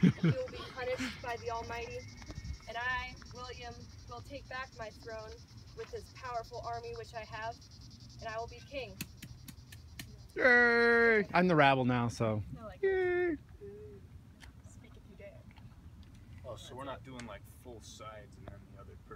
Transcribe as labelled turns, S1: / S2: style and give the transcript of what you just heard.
S1: he will be punished by the Almighty, and I, William, will take back my throne with this powerful army which I have, and I will be king.
S2: Yay! I'm the rabble now, so. Yay!
S1: Speak if you dare.
S3: Oh, so we're not doing like full sides and then the other person